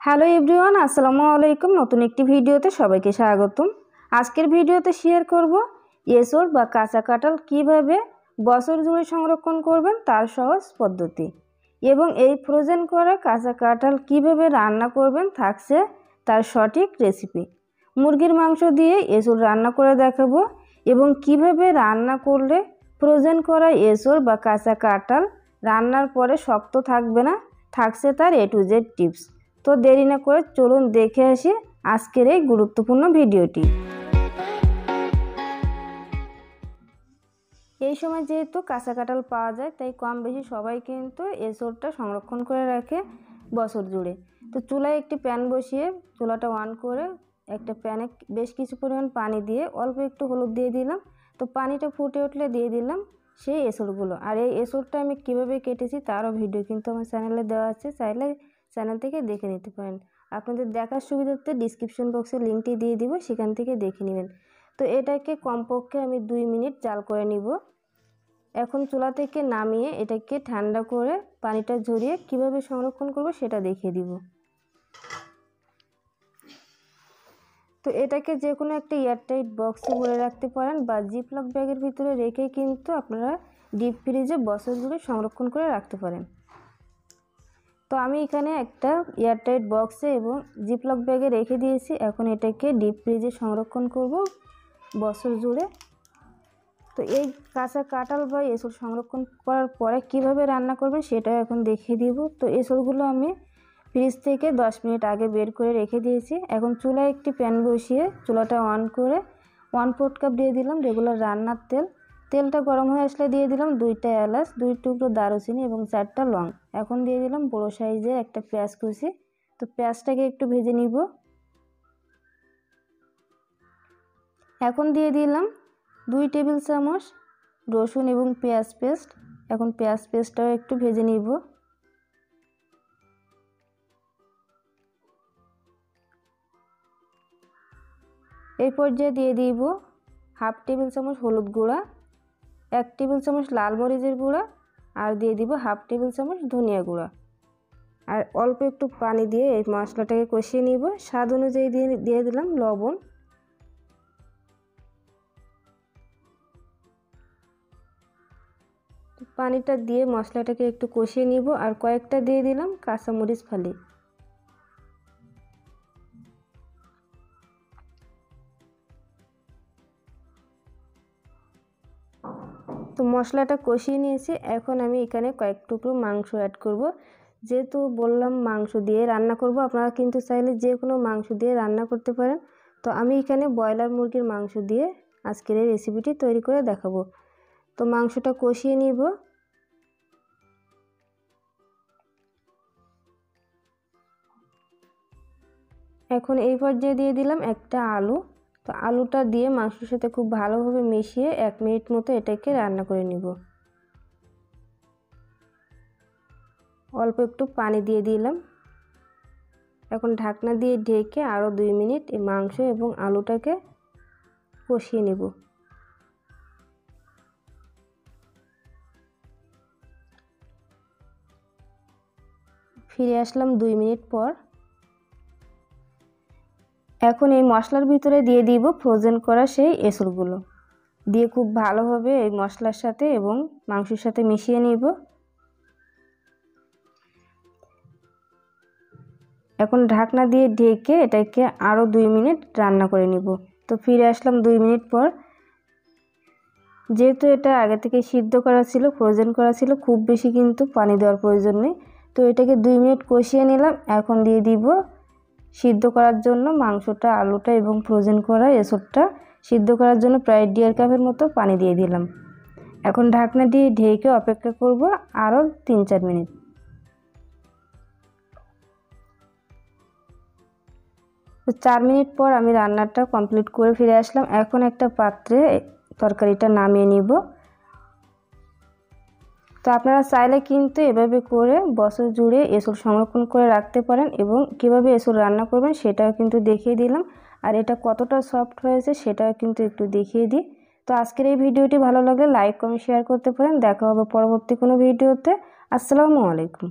Hello everyone, আসসালামু আলাইকুম। নতুন একটি ভিডিওতে সবাইকে স্বাগতম। আজকের ভিডিওতে শেয়ার করব এসর বা কাঁচা কাঁঠাল কীভাবে বছর জুড়ে সংরক্ষণ করবেন তার সহজ পদ্ধতি এবং এই ফ্রোজেন করা কাঁচা কাঁঠাল কীভাবে রান্না করবেন থাকছে তার সঠিক রেসিপি মুরগির মাংস দিয়ে এসর রান্না করে দেখাবো এবং কীভাবে রান্না করলে ফ্রোজেন করা এসর বা কাঁচা কাঁঠাল রান্নার পরে শক্ত থাকবে না, থাকছে তার এ টু জেড টিপস তো দেরি না করে চলুন দেখে আসি আজকের এই গুরুত্বপূর্ণ ভিডিওটি। এই সময় যেহেতু কাঁচা কাঁঠাল পাওয়া যায়, তাই কম বেশি সবাই কিন্তু এসরটা সংরক্ষণ করে রাখে বছর জুড়ে। তো চুলায় একটি প্যান বসিয়ে চুলাটা অন করে একটা প্যানে বেশ কিছু পরিমাণ পানি দিয়ে অল্প একটু হলুদ দিয়ে দিলাম। তো পানিটা ফুটে উঠলে দিয়ে দিলাম সেই এসরগুলো আর এই এসরটা আমি কীভাবে কেটেছি তারও ভিডিও কিন্তু আমার চ্যানেলে দেওয়া আছে। চাইলে চ্যানেল থেকে দেখে নিতে পারেন। আপনাদের দেখার সুবিধার্থে ডিসক্রিপশন বক্সে লিঙ্কটি দিয়ে দিব, সেখান থেকে দেখে নেবেন। তো এটাকে কমপক্ষে আমি দুই মিনিট জাল করে নিব। এখন চুলা থেকে নামিয়ে এটাকে ঠান্ডা করে পানিটা ঝরিয়ে কীভাবে সংরক্ষণ করব সেটা দেখিয়ে দিব। তো এটাকে যে কোনো একটা এয়ারটাইট বক্সে ভরে রাখতে পারেন বা জিপলক ব্যাগের ভিতরে রেখে কিন্তু আপনারা ডিপ ফ্রিজে বছর সংরক্ষণ করে রাখতে পারেন। তো আমি এখানে একটা এয়ারটাইট বক্সে এবং জিপলক ব্যাগে রেখে দিয়েছি। এখন এটাকে ডিপ ফ্রিজে সংরক্ষণ করব বছর জুড়ে। তো এই কাঁচা কাঁঠাল বা এসব সংরক্ষণ করার পরে কীভাবে রান্না করবেন সেটাও এখন দেখিয়ে দিব। তো এসবগুলো আমি ফ্রিজ থেকে দশ মিনিট আগে বের করে রেখে দিয়েছি। এখন চুলায় একটি প্যান বসিয়ে চুলাটা অন করে ওয়ান ফোর্থ কাপ দিয়ে দিলাম রেগুলার রান্নার তেল। তেলটা গরম হয়ে আসলে দিয়ে দিলাম দুইটা এলাচ, দুই টুকরো দারুচিনি এবং চারটা লং। এখন দিয়ে দিলাম বড়ো সাইজের একটা পেঁয়াজ কুচি। তো পেঁয়াজটাকে একটু ভেজে নিব। এখন দিয়ে দিলাম দুই টেবিল চামচ রসুন এবং পেঁয়াজ পেস্ট। এখন পেঁয়াজ পেস্টটাও একটু ভেজে নিব। এই পর্যায়ে দিয়ে দিব হাফ টেবিল চামচ হলুদ গুঁড়া। এক টেবিল চামচ লাল মরিচের গুঁড়া আর দিয়ে দিব হাফ টেবিল চামচ ধনিয়া গুঁড়া। আর অল্প একটু পানি দিয়ে এই মশলাটাকে কষিয়ে নিব। স্বাদ অনুযায়ী দিয়ে দিয়ে দিলাম লবণ। পানিটা দিয়ে মশলাটাকে একটু কষিয়ে নিব। আর কয়েকটা দিয়ে দিলাম কাঁচামরিচ ফালি। তো মশলাটা কষিয়ে নিয়েছি। এখন আমি এখানে কয়েক টুকরো মাংস অ্যাড করব। যেহেতু বললাম মাংস দিয়ে রান্না করব, আপনারা কিন্তু চাইলে যে কোনো মাংস দিয়ে রান্না করতে পারেন। তো আমি এখানে ব্রয়লার মুরগির মাংস দিয়ে আজকের এই রেসিপিটি তৈরি করে দেখাবো। তো মাংসটা কষিয়ে নিব। এখন এই পর্যায়ে দিয়ে দিলাম একটা আলু। তো আলুটা দিয়ে মাংসের সাথে খুব ভালোভাবে মিশিয়ে এক মিনিট মতো এটাকে রান্না করে নিব। অল্প একটু পানি দিয়ে দিলাম। এখন ঢাকনা দিয়ে ঢেকে আরও দুই মিনিট এই মাংস এবং আলুটাকে কষিয়ে নেব। ফিরে আসলাম দুই মিনিট পর। এখন এই মশলার ভিতরে দিয়ে দিব ফ্রোজেন করা সেই এসরগুলো দিয়ে খুব ভালোভাবে এই মশলার সাথে এবং মাংসের সাথে মিশিয়ে নিব। এখন ঢাকনা দিয়ে ঢেকে এটাকে আরও দুই মিনিট রান্না করে নিব। তো ফিরে আসলাম দুই মিনিট পর। যেহেতু এটা আগে থেকে সিদ্ধ করা ছিল ফ্রোজেন করা ছিল, খুব বেশি কিন্তু পানি দেওয়ার প্রয়োজন নেই। তো এটাকে দুই মিনিট কষিয়ে নিলাম। এখন দিয়ে দিব সিদ্ধ করার জন্য মাংসটা, আলুটা এবং ফ্রোজেন করা এসবটা সিদ্ধ করার জন্য প্রায় দেড় কাপের মতো পানি দিয়ে দিলাম। এখন ঢাকনা দিয়ে ঢেকে অপেক্ষা করব আরও তিন চার মিনিট। তো চার মিনিট পর আমি রান্নাটা কমপ্লিট করে ফিরে আসলাম। এখন একটা পাত্রে তরকারিটা নামিয়ে নিব। তো আপনারা চাইলে কিন্তু এভাবে করে বছর জুড়ে এসব সংরক্ষণ করে রাখতে পারেন এবং কীভাবে এসব রান্না করবেন সেটাও কিন্তু দেখিয়ে দিলাম। আর এটা কতটা সফট হয়েছে সেটাও কিন্তু একটু দেখিয়ে দিই। তো আজকের এই ভিডিওটি ভালো লাগলে লাইক কমেন্ট শেয়ার করতে পারেন। দেখা হবে পরবর্তী কোনো ভিডিওতে। আসসালামু আলাইকুম।